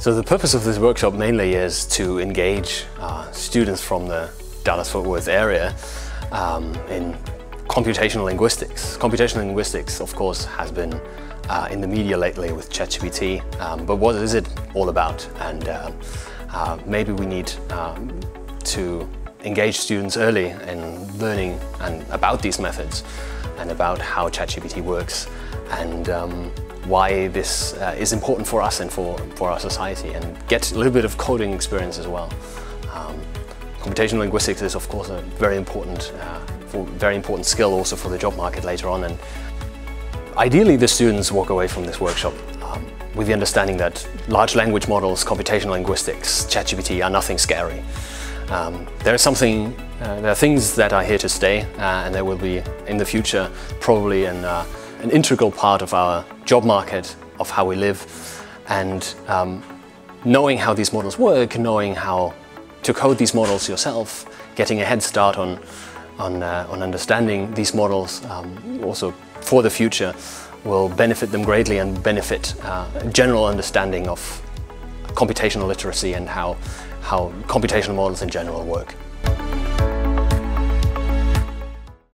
So the purpose of this workshop mainly is to engage uh, students from the Dallas-Fort Worth area um, in computational linguistics. Computational linguistics, of course, has been uh, in the media lately with ChatGPT, um, but what is it all about? And uh, uh maybe we need um, to engage students early in learning and about these methods and about how ChatGPT works and um, why this uh, is important for us and for, for our society and get a little bit of coding experience as well. Um, computational linguistics is of course a very important, uh, very important skill also for the job market later on and ideally the students walk away from this workshop um, with the understanding that large language models, computational linguistics, ChatGPT are nothing scary. Um, there is something, uh, there are things that are here to stay uh, and there will be in the future probably an uh, an integral part of our job market, of how we live. And um, knowing how these models work, knowing how to code these models yourself, getting a head start on, on, uh, on understanding these models um, also for the future will benefit them greatly and benefit uh, general understanding of computational literacy and how, how computational models in general work.